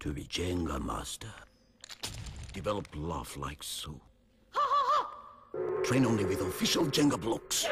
to be Jenga master. Develop love like so. Train only with official Jenga blocks.